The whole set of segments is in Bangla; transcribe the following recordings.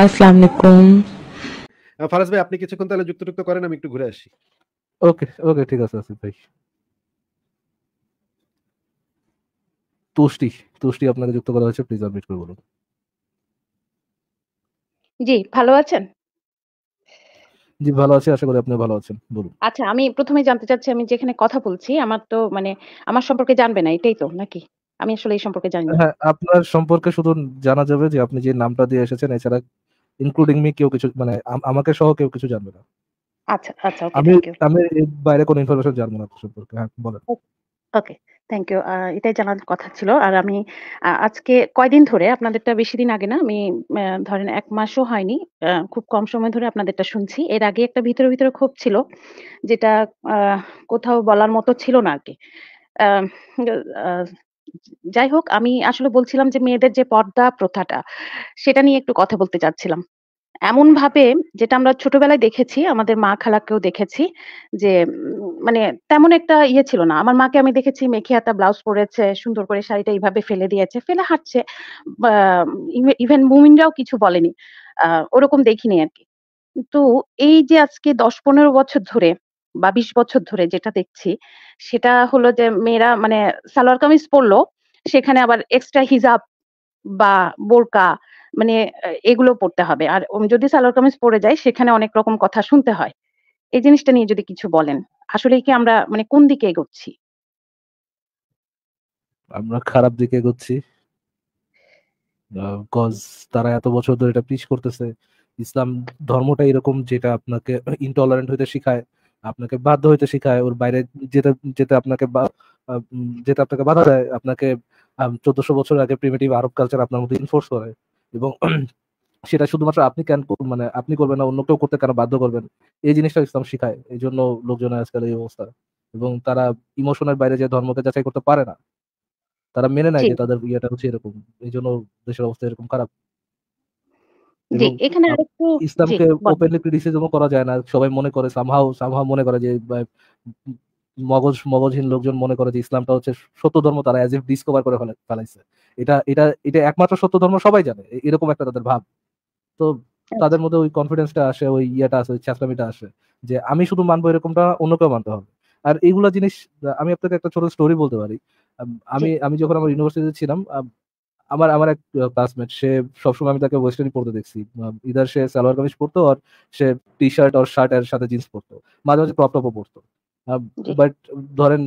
আসসালামু আলাইকুম ফারাজ ভাই আপনি কিছুক্ষণ তাহলে যুক্ত-টুক্ত করেন আমি একটু ঘুরে আসি। ওকে, ওকে ঠিক আছে আসিফ ভাই। তুষ্টি, তুষ্টি আপনাকে যুক্ত করা হয়েছে। প্লিজ আনমিউট করে বলুন। জি, ভালো আছেন? জি, ভালো আছি। আশা করি আপনিও ভালো আছেন। বলুন। আচ্ছা, আমি ১ম এ জানতে চাচ্ছি আমি যেখানে কথা বলছি আমার তো মানে আমার সম্পর্কে জানবে না, এটাই তো নাকি? আমি আসলে এই সম্পর্কে জানি না। হ্যাঁ, আপনার সম্পর্কে শুধু জানা যাবে যে আপনি যে নামটা দিয়ে এসেছেন এছাড়া ইনক্লুডিং মি কেউ কিছু মানে আমাকে সহ কেউ কিছু জানবে না। আচ্ছা, আচ্ছা ওকে আমি আমি বাইরে কোনো ইনফরমেশন জানব না সম্পর্কে। হ্যাঁ, বলেন। Okay, thank you. এটাই জানার কথা ছিল। আর আমি আজকে কয়দিন ধরে আপনাদেরটা বেশিদিন আগে না আমি ধরেন ১ মাসও হয়নি। খুব কম সময় ধরে আপনাদেরটা শুনছি। এর আগে একটা ভিতরে, ভিতরে ক্ষোভ ছিল যেটা কোথাও বলার মতো ছিল না আরকি। আ আ যাই হোক আমি আসলে বলছিলাম যে মেয়েদের যে পর্দা প্রথাটা সেটা নিয়ে একটু কথা বলতে চাচ্ছিলাম। এমনভাবে যেটা আমরা ছোটবেলায় দেখেছি, আমাদের মা খালাকেও দেখেছি যে মানে তেমন একটা ইয়ে ছিল না। আমার মাকে আমি দেখেছি মেখে হাতা ব্লাউজ পরেছে সুন্দর করে শাড়িটা এইভাবে ফেলে দিয়েছে, ফেলে হাঁটছে। ইভেন মুমিনরাও কিছু বলেনি। আ ওরকম দেখিনি আর কি কিন্তু এই যে আজকে দশ পনেরো বছর ধরে বা ২০ বছর ধরে যেটা দেখছি, সেটা হলো যে মেয়েরা মানে সালোয়ার কামিজ পরলো সেখানে আবার এক্সট্রা হিজাব বা বোরকা মানে এগুলো পড়তে হবে। আর যদি সালোয়ার কামিজ পরে যায় সেখানে অনেক রকম কথা শুনতে হয়। এই জিনিসটা নিয়ে যদি কিছু বলেন। আসলে কি আমরা মানে কোন দিকে এগোচ্ছি? আমরা খারাপ দিকে এগোচ্ছি। কজ তারা এত বছর ধরে এটা প্রিচ করতেছে। ইসলাম ধর্মটা এরকম যেটা আপনাকে ইনটলারেন্ট হইতে শিখায়, আপনাকে বাধ্য হইতে শিখায়, ওর বাইরে যেতে যেতে আপনাকে যেতে আপনাকে বাধা দেয়, আপনাকে চোদ্দশো বছর আগে প্রিমিটিভ আরব কালচার আপনার মধ্যে ইনফোর্স করে এবং সেটা শুধুমাত্র আপনি কেন মানে আপনি করবেন না, অন্য কেউ করতে কেন বাধ্য করবেন? এই জিনিসটা ইসলাম শিখায়। এই জন্য লোকজনের আজকাল এই অবস্থা। এবং তারা ইমোশনের বাইরে যেয়ে ধর্মকে যাচাই করতে পারে না। তারা মেনে নেয় যে তাদের ইয়েটা হচ্ছে এরকম। এই জন্য দেশের অবস্থা এরকম খারাপ। জি, এখানে আরেকটু ইসলামকে ওপেনলি ক্রিটিসিজম করা যায় না। সবাই মনে করে সামহাউ সামহাউ মনে করে যে মগজ মগজহীন লোকজন মনে করে যে ইসলামটা হচ্ছে সত্য ধর্ম তারা অ্যাজ ইফ ডিসকভার করে ফেলাইছে। এটা এটা এটা একমাত্র সত্য ধর্ম সবাই জানে। এরকম একটা তাদের ভাব। তো তাদের আচ্ছা। মধ্যে ওই কনফিডেন্সটা আসে, ওই ইয়েটা ওই ছ্যাঁচড়ামিটা আসে। যে আমি শুধু মানবো এরকমটা অন্য কেউ মানতে হবে। আর এইগুলা জিনিস আমি আপনাকে একটা ছোট স্টোরি বলতে পারি। আমি আমি যখন আমার ইউনিভার্সিটিতে ছিলাম, আমার আমার এক ক্লাসমেট সে সবসময় আমি তাকে ওয়েস্টার্নই পড়তে দেখছি। ইদার সে সালোয়ার কামিজ পড়তো অর সে টি-শার্ট অর শার্ট এর সাথে জিন্স পড়তো। মাঝে, মাঝে ক্রপ টপও জি। বাট ধরেন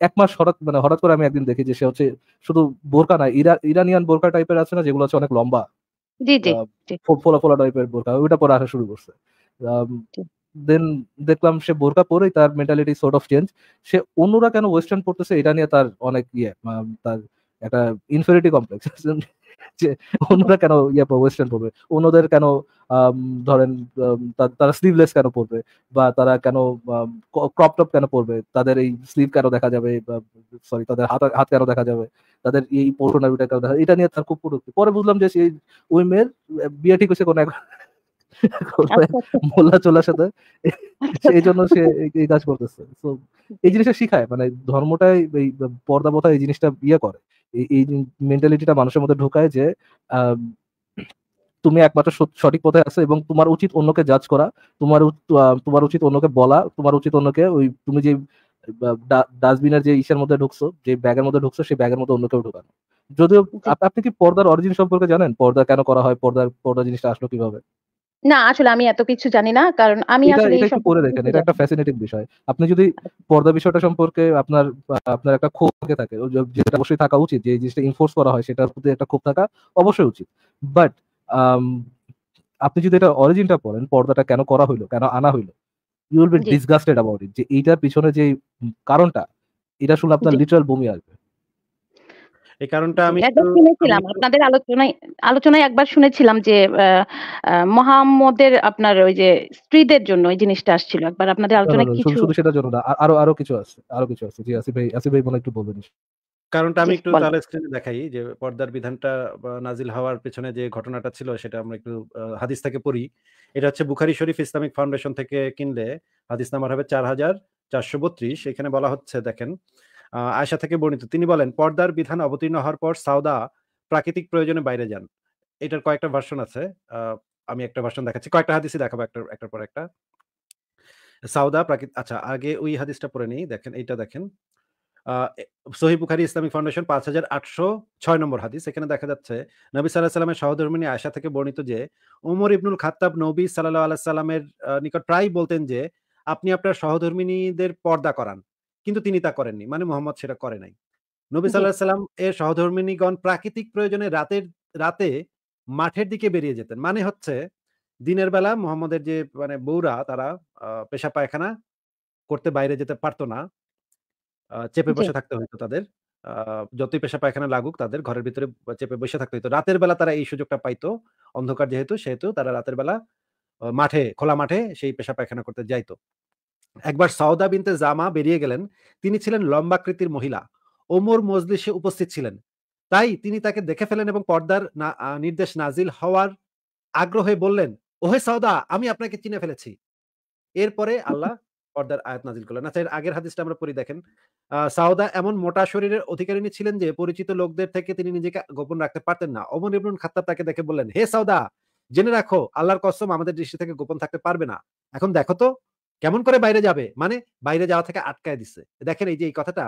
১ মাস হঠাৎ মানে হঠাৎ করে আমি একদিন দেখি যে সে হচ্ছে শুধু বোরকা না, ইরানিয়ান বোরকা টাইপের আছে না যেগুলো হচ্ছে অনেক লম্বা। ফোলা, ফোলা টাইপের বোরকা। ওইটা পরে আসা শুরু করছে। দেন দেখলাম সে বোরকা পরেই তার মেন্টালিটি সর্ট অফ চেঞ্জ। সে অন্যরা কেন ওয়েস্টার্ন পড়তেছে এটা নিয়ে তার অনেক ইয়ে তার একটা ইনফেরিয়রিটি কমপ্লেক্স যে অন্যরা কেন ইয়ে ওয়েস্টার্ন পড়বে? অন্যদের কেন ধরেন তারা স্লিভলেস কেন পড়বে? বা তারা কেন ক্রপ টপ কেন পড়বে? তাদের এই স্লিভ কেন দেখা যাবে? বা সরি তাদের হাত হাত কেন দেখা যাবে? তাদের এই পোর্শন কেন দেখা এটা নিয়ে তার খুব কটূক্তি। পরে বুঝলাম যে সেই ওই মেয়ের বিয়ে ঠিক হইছে কোনো এক আচ্ছা, আচ্ছা। মোল্লা-চোল্লার সাথে। আচ্ছা, এইজন্য আচ্ছা। সে এই এই কাজ করতেছে। সো এই জিনিসটা শিখায়। মানে ধর্মটাই এই পর্দা প্রথা এই জিনিসটা ইয়ে করে। এই এই মেন্টালিটিটা মানুষের মধ্যে ঢুকায় যে তুমি একমাত্র সঠিক পথে আছো এবং তোমার উচিত অন্যকে জাজ করা। তোমার তোমার উচিত অন্যকে বলা। তোমার উচিত অন্যকে ওই তুমি যে ডাস্টবিনের যে ইসের মধ্যে ঢুকছো, যে ব্যাগের মধ্যে ঢুকছো সেই ব্যাগের মধ্যে অন্যকেও ঢুকানো। যদিও আপনি কি পর্দার অরিজিন সম্পর্কে জানেন? পর্দা কেন করা হয়? পর্দার পর্দা জিনিসটা আসলো কীভাবে? না, আসলে আমি এত কিছু জানি না। কারণ আমি আসলে এটা একটু পড়ে দেখেন। এটা একটা ফ্যাসিনেটিং বিষয়। আপনি যদি পর্দা বিষয়টা সম্পর্কে আপনার আপনার একটা ক্ষোভ থেকে থাকে, যেটা অবশ্যই থাকা উচিত যে জিনিসটা এনফোর্স করা হয় সেটার প্রতি একটা ক্ষোভ থাকা অবশ্যই উচিত। বাট আম আপনি যদি এটা অরিজিনটা পড়েন, পর্দাটা কেন করা হইল? কেন আনা হইল? You will be disgusted about it যে এইটার পিছনে যে কারণটা, এটা শুনলে আপনার। লিটারাল বমি আসবে। এই কারণটা আমি শুনেছিলাম। আপনাদের আলোচনায় আলোচনায় একবার শুনেছিলাম যে মোহাম্মদের আপনার ওই যে স্ত্রীদের জন্য এই জিনিসটা আসছিল। একবার আপনাদের আলোচনায় কিছু শুধু সেটার জন্য না। আরও আরও কিছু আছে। আরও কিছু আছে। জি, আসিফ ভাই আসিফ ভাই হয় একটু বলবেন কারণটা আমি একটু তাহলে স্ক্রিনে দেখাই যে পর্দার বিধানটা নাজিল হওয়ার পেছনে যে ঘটনাটা ছিল সেটা আমরা একটু হাদিস থেকে পড়ি। এটা হচ্ছে বুখারি শরীফ ইসলামিক ফাউন্ডেশন থেকে কিনলে হাদিস নাম্বার হবে ৪৪৩২ এখানে বলা হচ্ছে দেখেন, আ আয়েশা থেকে বর্ণিত। তিনি বলেন, "পর্দার বিধান অবতীর্ণ হওয়ার পর সাউদা প্রাকৃতিক প্রয়োজনে বাইরে যান। এটার কয়েকটা ভার্সন আছে। আমি একটা ভার্সন দেখাচ্ছি। কয়েকটা হাদিসই দেখাবো একটা একটার পর একটা। সাউদা প্রাকৃত আচ্ছা আগে ওই হাদিসটা পড়ে নেই। দেখেন এইটা দেখেন। সহিহ বুখারী ইসলামিক ফাউন্ডেশন ৫৮০৬ নম্বর হাদিস। এখানে দেখা যাচ্ছে নবী সাল্লাল্লাহু আলাইহি ওয়াসাল্লামের সহধর্মিণী আয়েশা থেকে বর্ণিত যে ওমর ইবনুল খাত্তাব নবী সাল্লাল্লাহু আলাইহি সাল্লামের নিকট প্রায়ই বলতেন যে, "আপনি আপনার সহধর্মিনীদের পর্দা করান।" কিন্তু তিনি তা করেননি। মানে মুহাম্মদ সেটা করে নাই। নবী আলাইহি সাল্লাম এর সহধর্মিণীগণ প্রাকৃতিক প্রয়োজনে রাতের রাতে মাঠের দিকে বেরিয়ে যেতেন। মানে হচ্ছে দিনের বেলা মুহাম্মদের যে মানে বউরা তারা আ পেশাব পায়খানা করতে বাইরে যেতে পারত না। চেপে বসে থাকতে হইতো তাদের। যতই পেশা পায়খানা লাগুক তাদের ঘরের ভিতরে চেপে বসে থাকতে হইতো। রাতের বেলা তারা এই সুযোগটা পাইতো। অন্ধকার যেহেতু সেহেতু তারা রাতের বেলা মাঠে খোলা মাঠে সেই পেশা পায়খানা করতে যাইত। একবার সাউদা বিনতে জামা বেরিয়ে গেলেন। তিনি ছিলেন লম্বাকৃতির মহিলা। ওমর মজলিসে উপস্থিত ছিলেন। তাই তিনি তাকে দেখে ফেলেন এবং পর্দার নির্দেশ নাজিল হওয়ার আগ্রহে বললেন, "ওহে সাউদা আমি আপনাকে চিনে ফেলেছি।" এরপরে আল্লাহ পর্দার আয়াত নাজিল করলেন। আচ্ছা এর আগের হাদিসটা আমরা পড়ি দেখেন। সাউদা এমন মোটা শরীরের অধিকারিণী ছিলেন যে পরিচিত লোকদের থেকে তিনি নিজেকে গোপন রাখতে পারতেন না। ওমর ইবনুল খাত্তাব তাকে দেখে বললেন, "হে সাউদা জেনে রাখো আল্লাহর কসম আমাদের দৃষ্টি থেকে গোপন থাকতে পারবে না। এখন দেখো তো কেমন করে বাইরে যাবে?" মানে বাইরে যাওয়া থেকে আটকায় দিছে। দেখেন এই যে এই কথাটা,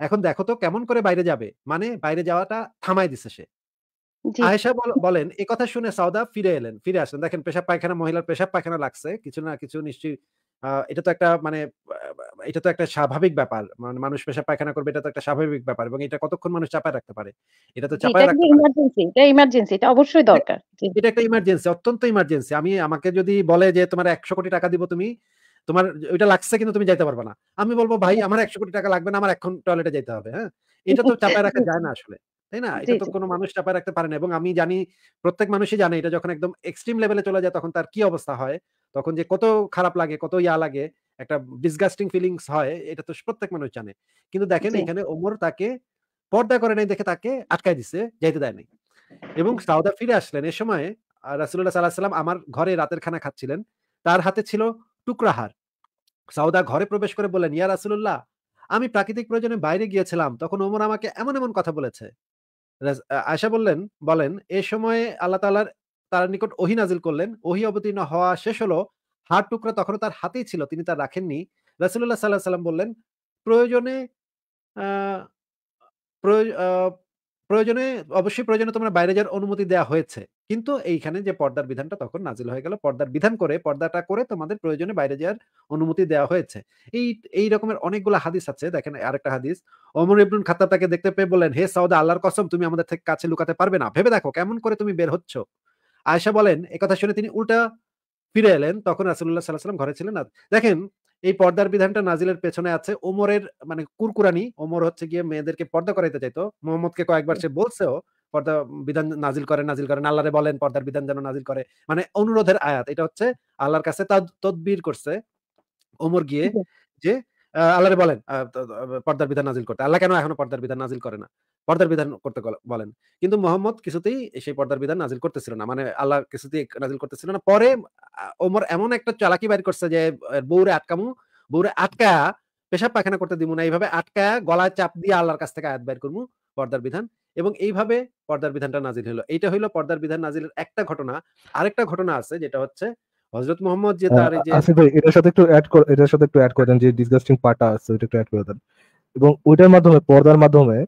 "এখন দেখো তো কেমন করে বাইরে যাবে?" মানে বাইরে যাওয়াটা থামায় দিছে সে। আয়েশা বলেন, "এ কথা শুনে সাউদা ফিরে এলেন, ফিরে আসলেন। দেখেন পেশাব পায়খানা মহিলার পেশাব পায়খানা লাগছে। কিছু না কিছু নিশ্চয়ই এটা তো একটা মানে এটা তো একটা স্বাভাবিক ব্যাপার। মানে মানুষ পেশাব পায়খানা করবে এটা তো একটা স্বাভাবিক ব্যাপার এবং এটা কতক্ষণ মানুষ চাপায় রাখতে পারে? এটা তো চাপায় রাখতে। ইমার্জেন্সি। এটা ইমার্জেন্সি। এটা অবশ্যই দরকার। এটা একটা ইমার্জেন্সি, অত্যন্ত ইমার্জেন্সি। আমি আমাকে যদি বলে যে তোমার ৳১০০ টাকা দিব তুমি, তোমার ওইটা লাগছে কিন্তু তুমি যাইতে পারবা না। আমি বলব, "ভাই আমার ৳১০০ টাকা লাগবে না, আমার এক্ষণ টয়লেটে যাইতে হবে।" হ্যাঁ? এটা তো চাপায় রাখা যায় না আসলে। তাই না? এটা তো। কোন মানুষ চাপায় রাখতে পারে না এবং আমি জানি প্রত্যেক মানুষই জানে এটা যখন একদম এক্সট্রিম লেভেলে চলে যায় তখন তার কি অবস্থা হয়? তখন যে কত খারাপ লাগে, কত ইয়া লাগে, একটা ডিসগাস্টিং ফিলিংস হয় এটা তো প্রত্যেক মানুষ জানে। কিন্তু দেখেন এখানে ওমর তাকে পর্দা করে নাই দেখে তাকে আটকায় দিছে, যাইতে দেয় নাই। এবং সাউদা ফিরে আসলেন। এ সময় সাল্লাল্লাহু আলাইহি ওয়াসাল্লাম আমার ঘরে রাতের খানা খাচ্ছিলেন। তার হাতে ছিল টুকরাহার। সাউদা ঘরে প্রবেশ করে বললেন, "ইয়া রাসুল্লাহ আমি প্রাকৃতিক প্রয়োজনে বাইরে গিয়েছিলাম। তখন ওমর আমাকে এমন, এমন কথা বলেছে।" রাস আ আয়েশা বললেন বলেন, "এ সময়ে আল্লাহ তাআলার তার নিকট ওহী নাজিল করলেন। ওহি অবতীর্ণ হওয়া শেষ হলো। হাড় টুকরা তখনও তার হাতেই ছিল। তিনি তা রাখেননি।" রাসূলুল্লাহ সাল্লাল্লাহু আলাইহি ওয়াসাল্লাম বললেন, "প্রয়োজনে প্রয়োজনে অবশ্যই প্রয়োজনে তোমার বাইরে যাওয়ার অনুমতি দেয়া হয়েছে। কিন্তু এইখানে যে পর্দার বিধানটা তখন নাজিল হয়ে গেল। পর্দার বিধান করে, পর্দাটা করে তোমাদের প্রয়োজনে বাইরে যাওয়ার অনুমতি দেওয়া হয়েছে। এই এই রকমের অনেকগুলা হাদিস আছে। দেখেন আরেকটা হাদিস। ওমর ইবনুল খাত্তাব তাকে দেখতে পেয়ে বললেন, "হে সাউদা আল্লাহর কসম তুমি আমাদের থেকে কাছে লুকাতে পারবে না। ভেবে দেখো কেমন করে তুমি বের হচ্ছ?" আয়েশা বলেন, একথা শুনে তিনি উল্টা ফিরে এলেন। তখন রাসূলুল্লাহ সাল্লাল্লাহু আলাইহি ওয়াসাল্লাম ঘরে ছিলেন না। দেখেন এই পর্দার বিধানটা নাজিলের পেছনে আছে ওমরের মানে কুরকুরানি। ওমর হচ্ছে গিয়ে মেয়েদেরকে পর্দা করাইতে চাইতো। মোহাম্মদকে কয়েকবার সে বলছেও পর্দা বিধান নাজিল করে নাজিল করেন। আল্লাহরে বলেন পর্দার বিধান যেন নাজিল করে। মানে অনুরোধের আয়াত। এটা হচ্ছে আল্লাহর কাছে তা তদবির করছে ওমর গিয়ে যে আল্লাহরে বলেন পর্দার বিধান নাজিল করতে। আল্লাহ কেন এখনও পর্দার বিধান নাজিল করে না? পর্দার বিধান করতে বলেন। কিন্তু মুহাম্মদ কিছুতেই সেই পর্দার বিধান নাজিল করতেছিল না। মানে আল্লাহ কিছুতেই নাজিল করতেছিল না। পরে ওমর এমন একটা চালাকি বাইর করছে যে বউরে আটকামু, বউরে আটকা পেশাব পায়খানা করতে দিমু না। এইভাবে আটকায়া গলায় চাপ দিয়ে আল্লাহর কাছ থেকে আয়াত বাইর করমু পর্দার বিধান। এবং এইভাবে পর্দার বিধানটা নাজিল হইল। এইটা হইল পর্দার বিধান নাজিলের একটা ঘটনা। আরেকটা ঘটনা আছে যেটা হচ্ছে হযরত মুহাম্মদ যে তার এই যে আসিফ ভাই এটার সাথে একটু এড কর এটার সাথে একটু এড করে দেন যে ডিসগাস্টিং পার্টটা আছে ওইটা একটু এড করে দেন। এবং ওইটার মাধ্যমে পর্দার মাধ্যমে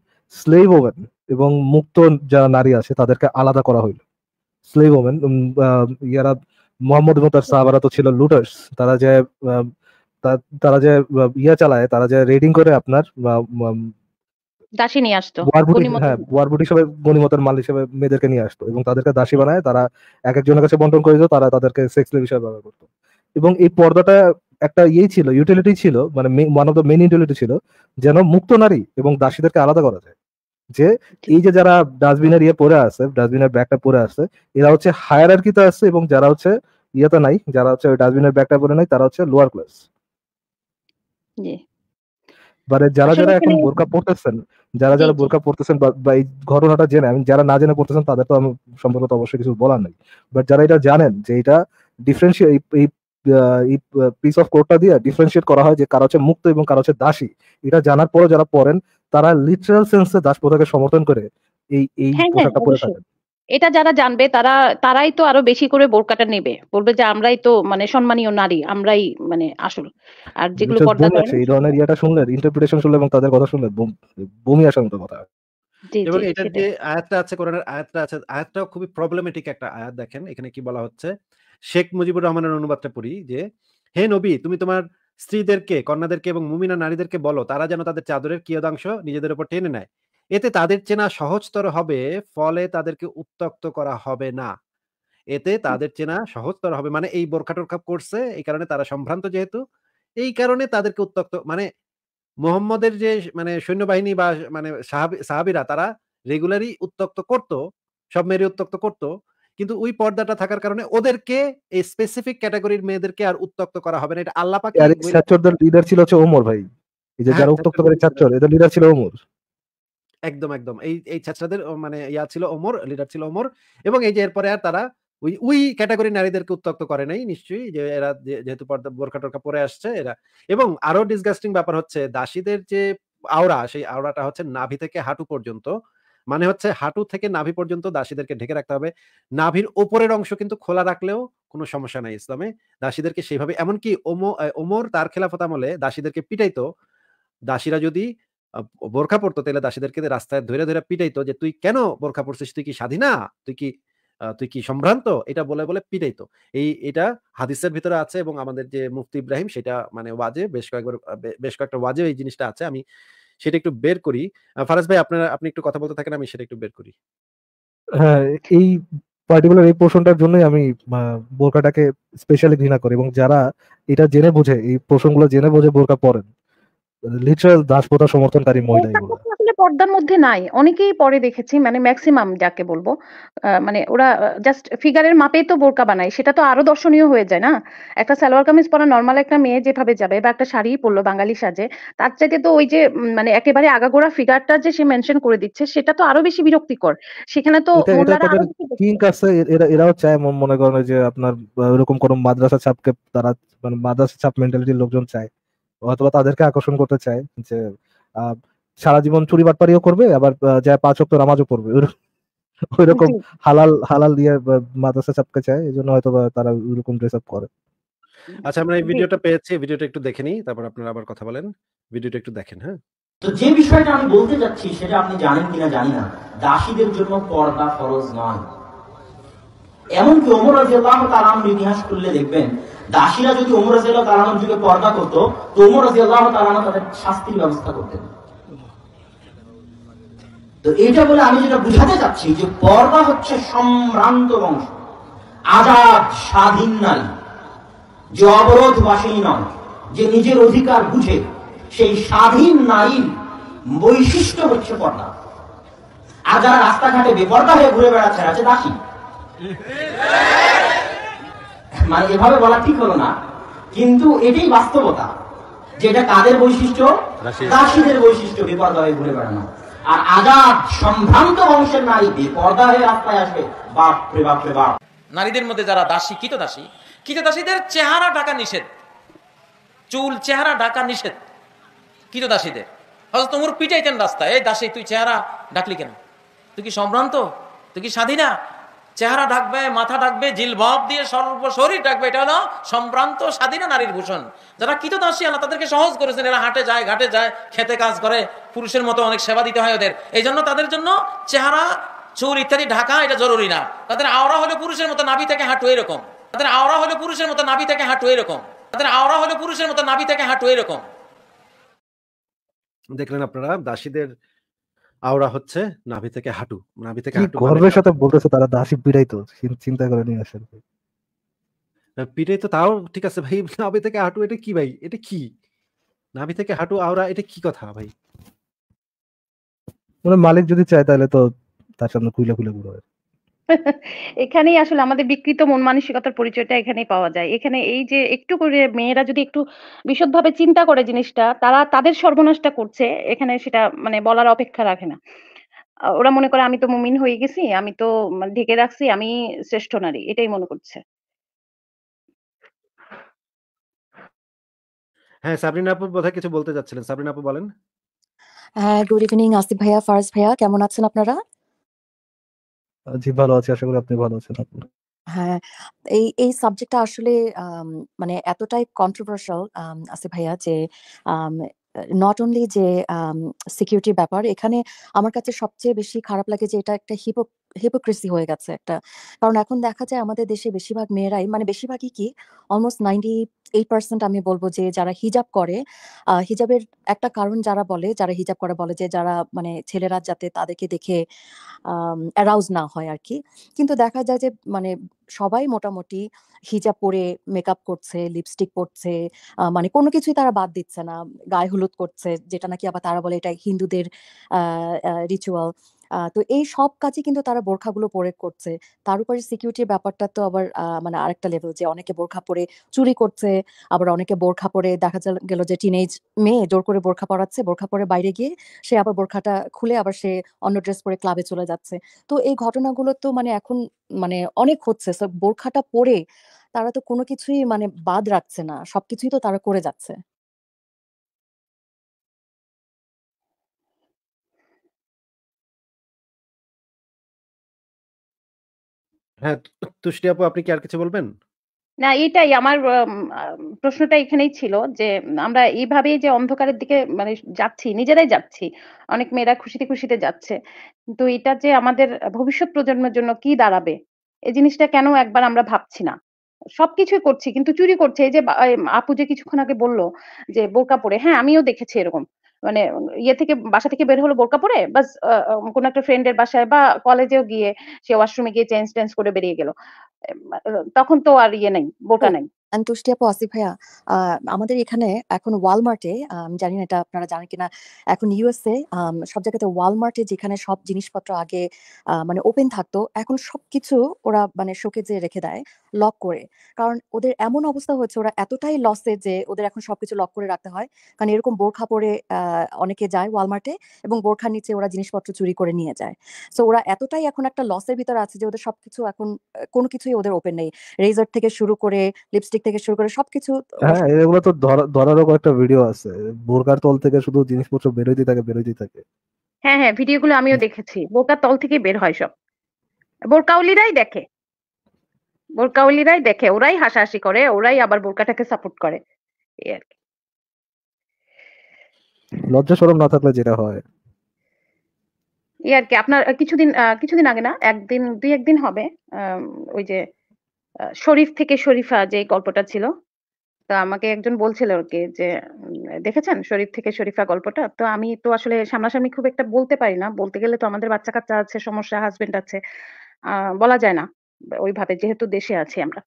স্লেভ ওমেন এবং মুক্ত যারা নারী আছে তাদেরকে আলাদা করা হইল। স্লেভ ওমেন ইয়ারা মুহাম্মদ এবং তার সাহাবারা তো ছিল লুটার্স। তারা যে তারা যে ইয়া চালায়, তারা যে রেডিং করে আপনার দাসী নিয়ে আসতো। গনিমতের হ্যাঁ, মাল হিসেবে মেয়েদেরকে নিয়ে আসতো এবং তাদেরকে দাসী বানায় তারা একেকজনের কাছে বন্টন করে দিত, তারা তাদেরকে সেক্স হিসেবে ব্যবহার করত। এবং এই পর্দাটা একটা ইয়েই ছিল, ইউটিলিটি ছিল মানে one of the main utility ছিল যেন মুক্ত নারী এবং দাসীদেরকে আলাদা করা যায়। যে এই যে যারা ডাস্টবিনের ইয়ে পরে আছে, ডাস্টবিনের ব্যাগটা পরে আছে, এরা হচ্ছে হায়ার হায়ারার্কিতে আছে এবং যারা হচ্ছে ইয়েতে নাই, যারা হচ্ছে ওই ডাস্টবিনের ব্যাগটা পরে নাই তারা হচ্ছে লোয়ার ক্লাস। মানে যারা, যারা এখন এখানে বোরকা পড়তেছেন, যারা, যারা। বোরকা পড়তেছেন বা, এই ঘটনাটা জেনে আমি যারা না জেনে পড়তেছেন তাদের তো আমি সম্পর্কে তো অবশ্যই কিছু বলার নাই। বাট যারা এটা জানেন যে এটা ডিফারেন্সিয়েট এই এই পিস অফ কোডটা দিয়ে ডিফারেন্সিয়েট করা হয় যে কারও হচ্ছে মুক্ত এবং কারও হচ্ছে দাসী। এটা জানার পরেও যারা পড়েন তারা লিটারাল সেন্সে দাস প্রথাকে সমর্থন করে এই এই হ্যাঁ, হ্যাঁ, পোশাকটা পরে থাকেন। এটা যারা জানবে তারা তারাই তো আরও বেশি করে বোরকাটা নেবে। বলবে যে আমরাই তো মানে সম্মানীয় নারী আমরাই মানে আসল। আর যেগুলো পর্দা এই ধরনের ইয়াটা শুনলে ইন্টারপ্রিটেশন শুনলে এবং তাদের কথা শুনলে বম- বমি আসার মতো কথা। এবং জি এটার যে আয়াতটা আছে কোরআনের আয়াতটা আছে আয়াতটাও খুবই প্রবলেমেটিক একটা আয়াত দেখেন। এখানে কি বলা হচ্ছে? শেখ মুজিবুর রহমানের অনুবাদটা পড়ি যে হে নবী তুমি তোমার স্ত্রীদেরকে কন্যাদেরকে এবং মুমিনা নারীদেরকে বলো তারা যেন তাদের চাদরের কিয়দাংশ নিজেদের উপর টেনে নেয়। এতে তাদের চেনা সহজতর হবে ফলে তাদেরকে উত্তক্ত করা হবে না। এতে তাদের চেনা সহজতর হবে। মানে এই বোরখা টোরখা করছে এই কারণে তারা সম্ভ্রান্ত যেহেতু এই কারণে তাদেরকে উত্তক্ত মানে মোহাম্মদের যে মানে সৈন্যবাহিনী বা মানে সাহাবিরা তারা রেগুলারই উত্তক্ত করত সব মেরে উত্তক্ত করত কিন্তু ওই পর্দাটা থাকার কারণে ওদেরকে এই স্পেসিফিক ক্যাটাগরির মেয়েদেরকে আর উত্তক্ত করা হবে না। এটা আল্লাহ পাক লিডার ছিল হচ্ছে ওমর ভাই। এই যে হ্যাঁ, যারা উত্তক্তকারী ছাত্র এদের লিডার ছিল ওমর। একদম একদম। এই এই ছাত্রদের মানে ইয়া ছিল ওমর লিডার ছিল ওমর এবং এই যে এরপরে আর তারা ওই ওই ক্যাটাগরি নারীদেরকে উত্তক্ত করে নাই নিশ্চয়ই যে এরা যেহেতু বোরখা টোরখা পরে আসছে এরা। এবং আরও ডিসগাস্টিং ব্যাপার হচ্ছে দাসীদের যে আওড়া, সেই আওড়াটা হচ্ছে নাভি থেকে হাঁটু পর্যন্ত। মানে হচ্ছে হাঁটু থেকে নাভি পর্যন্ত দাসীদেরকে ঢেকে রাখতে হবে। নাভির ওপরের অংশ কিন্তু খোলা রাখলেও কোনো সমস্যা নাই ইসলামে। দাসীদেরকে সেইভাবে, এমনকি ওমো ওমর তার খেলাফত আমলে দাসীদেরকে পিটাইতো। দাসীরা যদি বোরখা পড়তো তাহলে দাসীদেরকে রাস্তায় ধরে ধরে পিটাইতো যে, তুই কেন বোরখা পরছিস? তুই কি স্বাধীনা তুই কি তুই কি সম্ভ্রান্ত? এটা বলে বলে পিটাইতো। এই, এটা হাদিসের ভিতরে আছে এবং আমাদের যে মুফতি ইব্রাহিম, সেটা মানে ওয়াজে বেশ কয়েকবার বেশ কয়েকটা ওয়াজে এই জিনিসটা আছে। আমি সেটা একটু বের করি। ফারাজ ভাই, আপনারা, আপনি একটু কথা বলতে থাকেন, আমি সেটা একটু বের করি। হ্যাঁ এই পার্টিকুলার এই পোর্শনটার জন্যই আমি বোরকাটাকে স্পেশালি ঘৃণা করি এবং যারা এটা জেনে বোঝে, এই পোর্শনগুলো জেনে বোঝে বোরকা পরেন। লিটারাল দাসপ্রথা সমর্থনকারী মহিলা আসলে পর্দার মধ্যে নাই। অনেকেই পরে দেখেছি মানে ম্যাক্সিমাম যাকে বলব মানে ওরা জাস্ট ফিগারের মাপেই তো বোরকা বানায়। সেটা তো আরও দর্শনীয় হয়ে যায় না? একটা সালোয়ার কামিজ পরা নর্মাল একটা মেয়ে যেভাবে যাবে বা একটা শাড়ি পরলো বাঙালি সাজে তার চাইতে তো ওই যে মানে একেবারে আগাগোড়া ফিগারটা যে সে মেনশন করে দিচ্ছে সেটা তো আরও বেশি বিরক্তিকর। সেখানে তো। কিঙ্ক আছে এরা এরাও চায় মনে করেন যে আপনার ওরকম কোন মাদ্রাসা ছাপকে তারা মানে মাদ্রাসা ছাপ মেন্টালিটির লোকজন চায়। অথবা তাদেরকে আকর্ষণ করতে চায় যে আহ, সারা জীবন চুরি বাটপারিও করবে আবার যায় পাঁচ ওয়াক্ত নামাজও পড়বে। ওই রকম হালাল হালাল দিয়ে মাদ্রাসা চাপকে চায় এই জন্য হয়তো তারা ওইরকম ড্রেস আপ করে। আচ্ছা আমরা এই ভিডিওটা পেয়েছি ভিডিওটা একটু দেখে নিই তারপর আপনারা আবার কথা বলেন ভিডিওটা একটু দেখেন হ্যাঁ? তো যে বিষয়টা আমি বলতে যাচ্ছি সেটা আপনি জানেন কিনা জানি না দাসীদের জন্য পর্দা ফরজ নয়। এমনকি ওমর রাজিয়াল্লাহ তাআলার ইতিহাস খুললে দেখবেন, দাসীরা যদি ওমর রাজিয়াল্লাহ তাআলার যুগে পর্দা করতো, তো ওমর রাজিয়াল্লাহ তাআলা তাদের শাস্তির ব্যবস্থা করতেন। তো এটা বলে আমি যেটা বুঝাতে চাচ্ছি যে পর্দা হচ্ছে সম্ভ্রান্ত বংশ, আজাদ, স্বাধীন নারী, যে অবরোধ বাসেই নয়, যে নিজের অধিকার বুঝে, সেই স্বাধীন নারীর বৈশিষ্ট্য হচ্ছে পর্দা। আর যারা রাস্তাঘাটে বেপর্দা হয়ে ঘুরে বেড়াচ্ছে আছে দাসী। মানে এভাবে বলা ঠিক হলো না। কিন্তু এটাই বাস্তবতা যেটা কাদের বৈশিষ্ট্য? দাসী। দাসীদের বৈশিষ্ট্য বেপর্দা হয়ে ঘুরে বেড়ানো। আর আজাদ সম্ভ্রান্ত বংশের নারী বেপর্দা হয়ে রাস্তায় আসবে। বাপ রে বাপ রে বাপ। নারীদের মধ্যে যারা দাসী কৃত দাসী? কৃত দাসীদের চেহারা ঢাকা নিষেধ। চুল চেহারা ঢাকা নিষেধ। কৃত দাসীদের? হয়তো তোমার পিটাইতেন রাস্তায়। এই দাসী তুই চেহারা ডাকলি কেন? তুই কি সম্ভ্রান্ত? তুই কি স্বাধীনা? চেহারা ঢাকবে, মাথা ঢাকবে, জিলবাব দিয়ে সর্ব শরীর ডাকবে এটা হলো সম্ভ্রান্ত স্বাধীনা নারীর ভূষণ। যারা কৃত দাসী আল্লাহ তাদেরকে সহজ করেছেন, এরা হাটে যায়, ঘাটে যায়, খেতে কাজ করে, পুরুষের মতো অনেক সেবা দিতে হয় ওদের। এই জন্য তাদের জন্য চেহারা, চুল ইত্যাদি ঢাকা, এটা জরুরি না। তাদের আওড়া হলে পুরুষের মতো নাভি থেকে হাঁটু এরকম। তাদের আওড়া হলে পুরুষের মতো নাভি থেকে হাঁটু এরকম। তাদের আওড়া হলে পুরুষের মতো নাভি থেকে হাঁটু এরকম। দেখলেন আপনারা, দাসীদের আওড়া হচ্ছে নাভি থেকে হাঁটু। নাভি থেকে হাঁটু মানে গর্বের সাথে বলতেছে তারা দাসী পিড়াইতো তো চিন্তা করে নিয়ে আসেন পিড়াই তো তাও ঠিক আছে ভাই নাভি থেকে হাঁটু এটা কি ভাই? এটা কি? নাভি থেকে হাঁটু আওড়া এটা কি কথা ভাই? মানে মালিক যদি চায় তাহলে তো তার সামনে কুইলা কুইলা ঘুরে এখানেই আসলে আমাদের বিকৃত মন মানসিকতার পরিচয়টা এখানেই পাওয়া যায়। এখানে এই যে একটু করে মেয়েরা যদি একটু বিশদভাবে চিন্তা করে জিনিসটা তারা তাদের সর্বনাশটা করছে এখানে সেটা মানে বলার অপেক্ষা রাখে না। ওরা মনে করে আমি তো মুমিন হয়ে গেছি আমি তো মানে ঢেকে রাখছি আমি শ্রেষ্ঠ নারী। এটাই মনে করছে। হ্যাঁ সাবরিনা আপু বোধহয় কিছু বলতে যাচ্ছিলেন। সাবরিনা আপু বলেন। হ্যাঁ গুড ইভিনিং আসিফ ভাইয়া ফারজ ভাইয়া কেমন আছেন আপনারা? জি ভালো আছি। আশা করি আপনি ভালো আছেন। হ্যাঁ, এই এই সাবজেক্টটা আসলে আম মানে এতটাই কন্ট্রোভার্সিয়াল আম আসিফ ভাইয়া যে আম নট অনলি যে আম সিকিউরিটির ব্যাপার, এখানে আমার কাছে সবচেয়ে বেশি খারাপ লাগে যে এটা একটা হিপো হিপোক্রিসি হয়ে গেছে একটা। কারণ এখন দেখা যায় আমাদের দেশে বেশিরভাগ মেয়েরাই মানে বেশিরভাগই কি অলমোস্ট 98% আমি বলব যে যারা হিজাব করে, হিজাবের একটা কারণ যারা বলে, যারা হিজাব করে বলে যে যারা মানে ছেলেরা যাতে তাদেরকে দেখে অ্যারাউজ না হয় আর কি কিন্তু দেখা যায় যে মানে সবাই মোটামুটি হিজাব পরে মেকআপ করছে, লিপস্টিক পড়ছে। আ মানে কোনো কিছুই তারা বাদ দিচ্ছে না। গায়ে হলুদ করছে, যেটা নাকি আবার তারা বলে এটা হিন্দুদের রিচুয়াল। তো এই সব কাজই কিন্তু তারা বোরখাগুলো পরে করছে। তার উপরে সিকিউরিটির ব্যাপারটা তো আবার মানে আরেকটা লেভেল যে অনেকে বোরখা পরে চুরি করছে, আবার অনেকে বোরখা পরে দেখা গেল যে টিনেজ মেয়ে জোর করে বোরখা পরাচ্ছে। বোরখা পরে বাইরে গিয়ে সে আবার বোরখাটা খুলে আবার সে অন্য ড্রেস পরে ক্লাবে চলে যাচ্ছে। তো এই ঘটনাগুলো তো মানে এখন মানে অনেক হচ্ছে। বোরখাটা পরে তারা তো কোনো কিছুই মানে বাদ রাখছে না। সবকিছুই তো তারা করে যাচ্ছে। হ্যাঁ, তুষ্টি আপু আপনি কি আর কিছু বলবেন? না এটাই আমার প্রশ্নটা এখানেই ছিল যে আমরা এইভাবেই যে অন্ধকারের দিকে মানে যাচ্ছি, নিজেরাই যাচ্ছি। অনেক মেয়েরা খুশিতে, খুশিতে যাচ্ছে। কিন্তু এটা যে আমাদের ভবিষ্যৎ প্রজন্মের জন্য কি দাঁড়াবে? এই জিনিসটা কেন একবার আমরা ভাবছি না? সবকিছুই করছি কিন্তু চুরি করছে। এই যে আপু যে কিছুক্ষণ আগে বলল যে বোরকা পরে, হ্যাঁ আমিও দেখেছি এরকম। মানে ইয়ে থেকে বাসা থেকে বের হলো বোরকা পরে বাস কোনো একটা ফ্রেন্ডের বাসায় বা কলেজেও গিয়ে সে ওয়াশরুমে গিয়ে চেঞ্জ-টেঞ্জ করে বেরিয়ে গেল। তখন তো আর ইয়ে নাই, বোরকা নাই। আমি তুষ্টি ভাইয়া আমাদের এখানে এখন ওয়ালমার্টে আমি জানি না এটা আপনারা জানেন কিনা এখন ইউএসএ সব জায়গাতে ওয়ালমার্টে যেখানে সব জিনিসপত্র আগে মানে ওপেন থাকতো, এখন সবকিছু ওরা মানে শোকেজে রেখে দেয় লক করে। কারণ ওদের এমন অবস্থা হয়েছে ওরা এতটাই লসে যে ওদের এখন সবকিছু লক করে রাখতে হয়। কারণ এরকম বোরখা পরে অনেকে যায় ওয়ালমার্টে এবং বোরখার নিচে ওরা জিনিসপত্র চুরি করে নিয়ে যায়। সো ওরা এতটাই এখন একটা লসের ভিতরে আছে যে ওদের সবকিছু এখন কোনো কিছুই ওদের ওপেন নেই। রেজর থেকে শুরু করে লিপস্টিক থেকে শুরু করে সবকিছু হ্যাঁ, এগুলো তো ধরারও কয়েকটা ভিডিও আছে। বোরকার তল থেকে শুধু জিনিসপত্র বের হইতেই থাকে, বের হইতেই থাকে। হ্যাঁ, হ্যাঁ ভিডিওগুলো আমিও দেখেছি। বোরকার তল থেকে বের হয় সব। বোরকাওয়ালিরাই দেখে। বোরকাওয়ালিরাই দেখে। ওরাই হাসাহাসি করে, ওরাই আবার বোরকাটাকে সাপোর্ট করে। এই আরকি। লজ্জা শরম না থাকলে যেটা হয়। এই আরকি আপনার কিছুদিন কিছুদিন আগে না, ১ দিন ২-১ হবে। ওই যে শরীফ থেকে শরীফা যে গল্পটা ছিল। তা আমাকে একজন বলছিল আরকি যে, "দেখেছেন শরীফ থেকে শরীফা গল্পটা?" তো আমি তো আসলে সামনাসামনি খুব একটা বলতে পারি না। বলতে গেলে তো আমাদের বাচ্চা-কাচ্চা আছে, সমস্যা, হাজবেন্ড আছে। বলা যায় না ওইভাবে যেহেতু দেশে আছি আমরা।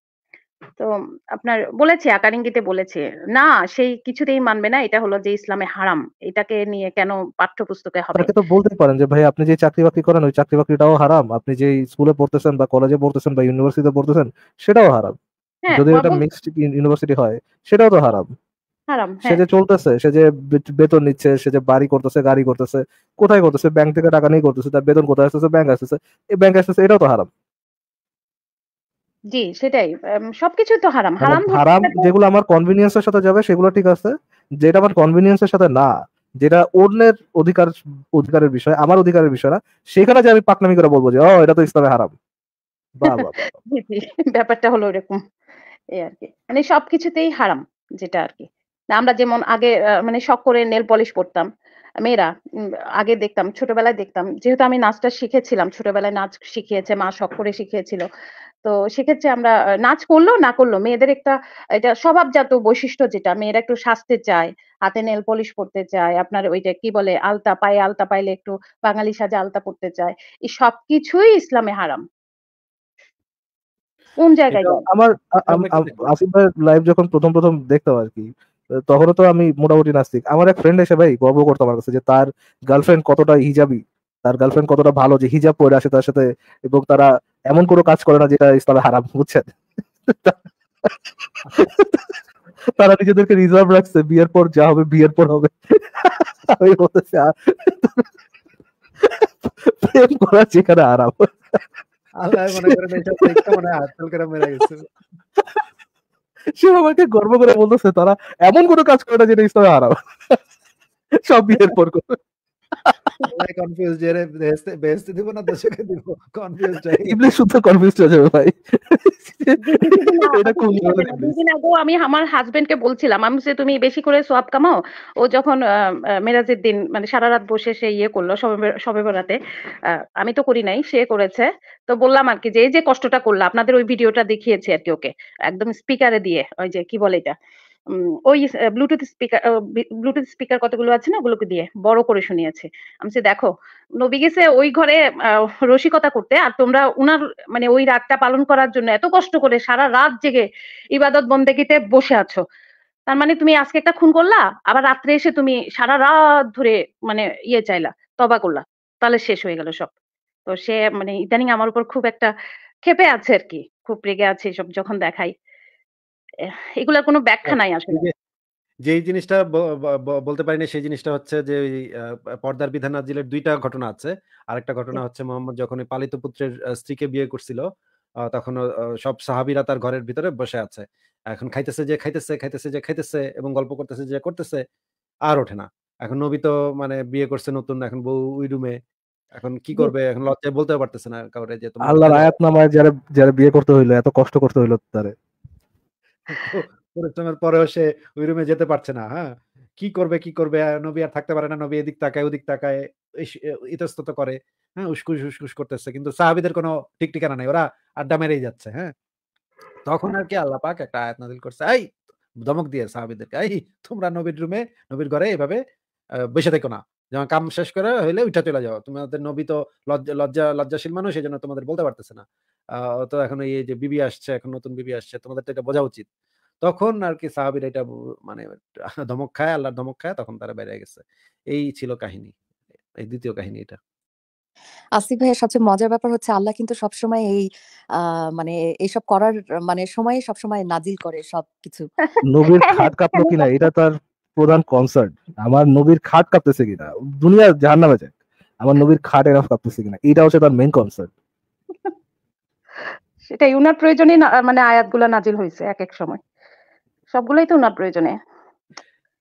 তো আপনার বলেছি আকার ইঙ্গিতে বলেছি। না সেই কিছুতেই মানবে না। এটা হলো যে ইসলামে হারাম। এটাকে নিয়ে কেন পাঠ্যপুস্তকে হবে? তাকে তো বলতেই পারেন যে, "ভাই আপনি যে চাকরি-বাকরি করেন ওই চাকরি-বাকরিটাও হারাম। আপনি যে স্কুলে পড়তেছেন বা কলেজে পড়তেছেন বা ইউনিভার্সিটিতে পড়তেছেন সেটাও হারাম। হ্যাঁ, যদি এটা মিক্সড ইউনিভার্সিটি হয় সেটাও তো হারাম। হারাম, সে হ্যাঁ। যে চলতেছে, সে যে বেতন নিচ্ছে, সে যে বাড়ি করতেছে, গাড়ি করতেছে, কোথায় করতেছে? ব্যাংক থেকে টাকা নিয়ে করতেছে। তার বেতন কোথায় আসতেছে? ব্যাংক আসতেছে। এই ব্যাংক আসতেছে এটাও তো হারাম। জি, সেটাই। আম সবকিছুই তো হারাম। হারাম হারাম যেগুলো আমার কনভেনিয়েন্স এর সাথে যাবে সেগুলো ঠিক আছে। যেটা আমার কনভেনিয়েন্স এর সাথে না, যেটা অন্যের অধিকার অধিকারের বিষয়, আমার অধিকারের বিষয় না, সেখানে যে আমি পাকনামি করে বলব যে, "ও এটা তো ইসলামে হারাম।" ব্যাপারটা হলো এরকম এই আর কি মানে সবকিছুতেই হারাম যেটা আরকি। না আমরা যেমন আগে মানে শখ করে নেল পলিশ পড়তাম। মেয়েরা উম আগে দেখতাম, ছোটবেলায় দেখতাম। যেহেতু আমি নাচটা শিখেছিলাম, ছোটবেলায় নাচ শিখিয়েছে, মা শখ করে শিখিয়েছিল। তো সেক্ষেত্রে আমরা নাচ করল, না করল মেয়েদের একটা এটা স্বভাবজাত বৈশিষ্ট্য যেটা মেয়েরা একটু সাজতে চায়, হাতে নেল পলিশ পড়তে চায়। আপনার ওইটা কি বলে আলতা, পায়ে আলতা পাইলে একটু বাঙালি সাজে আলতা পড়তে চায়। এই সবকিছুই ইসলামে হারাম। কোন জায়গায় আমার। আসিফ ভাইয়ের লাইভ যখন ১ম, ১ম দেখতাম আরকি। আ তখনও তো আমি মোটামুটি নাস্তিক। আমার এক ফ্রেন্ড এসে ভাই গর্ব করতো আমার কাছে যে তার গার্লফ্রেন্ড কতটা হিজাবি, তার গার্লফ্রেন্ড কতটা ভালো যে হিজাব পরে আসে তার সাথে এবং তারা এমন কোনো কাজ করে না যেটা ইসলামে হারাম, বুঝছেন? তারা নিজেদেরকে রিজার্ভ রাখছে বিয়ের পর যা হবে বিয়ের পর হবে। যেখানে হারাম। আল্লাহ মনে করেন মনে হয় হাততালি করে মেরে গেছে। সে আমাকে গর্ব করে বলতেছে, তারা এমন কোনো কাজ করে না যেটা ইসলামে হারাম। সব বিয়ের পর করবে। আল্লাহ কনফিউজ যে বেহেস্তে বেহেস্তে দিব না দোষকে দিব। কনফিউজ গেছে। শুদ্ধ কনফিউজ হয়ে যাবে ভাই। দুদিন আগেও আমি আমার হাজবেন্ডকে বলছিলাম আমি যে তুমি বেশি করে সোয়াব কামাও? ও যখন মেরাজের দিন মানে সারা রাত বসে সে ইয়ে করল সবে সবে বেড়াতে আমি তো করি নাই সে করেছে। তো বললাম আর কি যে এই যে কষ্টটা করল আপনাদের ওই ভিডিওটা দেখিয়েছি আর কি ওকে একদম স্পিকারে দিয়ে ওই যে কি বলে এটা? ওই ব্লুটুথ স্পিকার ব্লুটুথ স্পিকার কতগুলো আছে না, ওগুলোকে দিয়ে বড় করে শুনিয়েছে। আমি দেখো, নবী গেছে ওই ঘরে রসিকতা করতে, আর তোমরা উনার মানে ওই রাতটা পালন করার জন্য এত কষ্ট করে সারা রাত জেগে ইবাদত বন্দেগিতে বসে আছো। তার মানে তুমি আজকে একটা খুন করলা, আবার রাত্রে এসে তুমি সারা রাত ধরে মানে ইয়ে চাইলা তবা করলা, তাহলে শেষ হয়ে গেল সব। তো সে মানে ইদানিং আমার উপর খুব একটা ক্ষেপে আছে আর কি, খুব রেগে আছে সব যখন দেখাই। এগুলার কোনো ব্যাখ্যা নাই আসলে। যে- যেই জিনিসটা বলতে পারি না সেই জিনিসটা হচ্ছে যে পর্দার বিধান নাজিলের দুইটা ঘটনা আছে। আরেকটা ঘটনা হচ্ছে মোহাম্মদ যখন পালিত পুত্রের স্ত্রীকে বিয়ে করছিল তখন সব সাহাবিরা তার ঘরের ভিতরে বসে আছে। এখন খাইতেছে যে খাইতেছে খাইতেছে যে খাইতেছে এবং গল্প করতেছে যে করতেছে আর ওঠে না। এখন নবী তো মানে বিয়ে করছে নতুন এখন বউ ওই রুমে। এখন কি করবে? এখন লজ্জায় বলতে পারতেছে না কাউরে যে আল্লাহর আয়াত নামায় যারা যারা বিয়ে করতে হইল এত কষ্ট করতে হইল তারে। পরিশ্রমের পরেও সে ওই রুমে যেতে পারছে না হ্যাঁ? কি করবে কি করবে? নবী আর থাকতে পারে না, নবী এদিক তাকায়, ওদিক তাকায় ইতস্তত করে হ্যাঁ? উস্কুস উস্কুস করতেছে। কিন্তু সাহাবিদের কোনো ঠিক ঠিকানা নাই। ওরা আড্ডা মেরেই যাচ্ছে হ্যাঁ? তখন আর কি আল্লাহ পাক একটা আয়াত নাজিল করছে, এই, ধমক দিয়ে সাহাবিদেরকে, এই, তোমরা নবীর রুমে নবীর ঘরে এভাবে বসে থেকো না। যেমন কাম শেষ করে হইলে উঠা চলে যাও। তোমাদের নবী তো লজ্জা লজ্জা লজ্জাশীল মানুষ এই জন্য তোমাদের বলতে পারতেছে না। তো এখন এই যে বিবি আসছে এখন নতুন বিবি আসছে তোমাদের তো এটা বোঝা উচিত। তখন আর কি সাহাবিরা এটা মানে ধমক খায় আল্লাহর ধমক খায় তখন তারা বেড়ে গেছে। এই ছিল কাহিনী এই দ্বিতীয় কাহিনী এটা। আসিফ ভাইয়ের সবচেয়ে মজার ব্যাপার হচ্ছে আল্লাহ কিন্তু সবসময় এই আহ, মানে এইসব করার মানে সময়ে সবসময় নাজিল করে সবকিছু। নবীর খাট কাঁপলো কিনা এটা তার প্রধান কনসার্ট আমার নবীর খাট কাঁপতেছে কিনা দুনিয়া জাহান নামে যাক আমার নবীর খাট এরাফ কাঁপতেছে কিনা এটা হচ্ছে তার মেইন কনসার্ন সেটাই উনার প্রয়োজনে মানে আয়াতগুলা নাজিল হয়েছে এক এক সময়। সবগুলোই তো উনার প্রয়োজনে।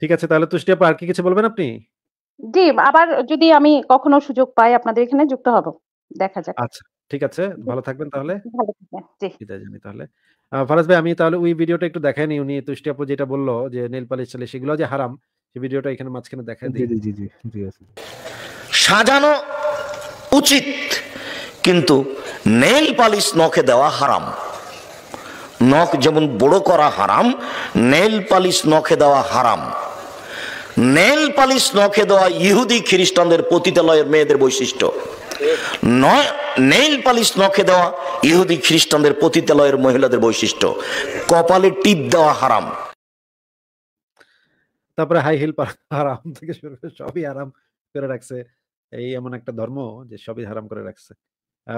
ঠিক আছে তাহলে তুষ্টি আপা আর কি কিছু বলবেন আপনি? জি আবার যদি আমি কখনো সুযোগ পাই আপনাদের এখানে যুক্ত হব। দেখা যাক। আচ্ছা। ঠিক আছে? ভালো থাকবেন তাহলে। বিদায় জানি তাহলে। ফারাজ ভাই আমি তাহলে ওই ভিডিওটা একটু দেখাই নি উনি তুষ্টি আপু যেটা বলল যে নেল পালিশ চলে সেগুলো যে হারাম সেই ভিডিওটা এখানে মাঝখানে দেখাই দিই। জি জি জি জি সাজানো উচিত কিন্তু নেল পালিশ নখে দেওয়া হারাম। নখ যেমন বড় করা হারাম নেল পালিশ নখে দেওয়া হারাম। নেল পালিশ নখে দেওয়া ইহুদি খ্রিস্টানদের পতিতালয়ের মেয়েদের বৈশিষ্ট্য। নয় নেইল পালিশ নখে দেওয়া ইহুদি খ্রিস্টানদের পতিতালয়ের মহিলাদের বৈশিষ্ট্য। কপালে টিপ দেওয়া হারাম। তারপরে হাই হিল হারাম থেকে শুরু করে সবই হারাম করে রাখছে। এই এমন একটা ধর্ম যে সবই হারাম করে রাখছে।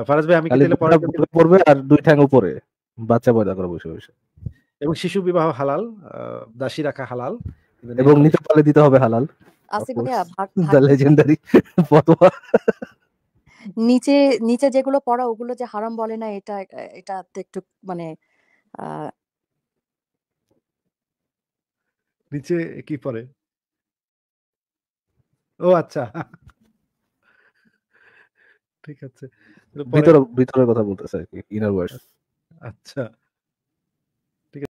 ফারাজ ভাই আমি কি তাহলে পরের পড়বে আর দুই ঠ্যাং উপরে। বাচ্চা পয়দা করে বসে বসে। এবং শিশু বিবাহ হালাল আহ, দাসী রাখা হালাল। এবং নিতে পারলে দিতে হবে হালাল। আসিফ ভাইয়া লেজেন্ডারি ফতোয়া। নিচে নিচে যেগুলো পড়া ওগুলো যে হারাম বলে না এটা এটা একটু মানে নিচে কি পড়ে? ও আচ্ছা। ঠিক আছে। ভিতরে ভিতরের কথা বলতেছে আর কি ইনার ওয়ার্ডস আচ্ছা।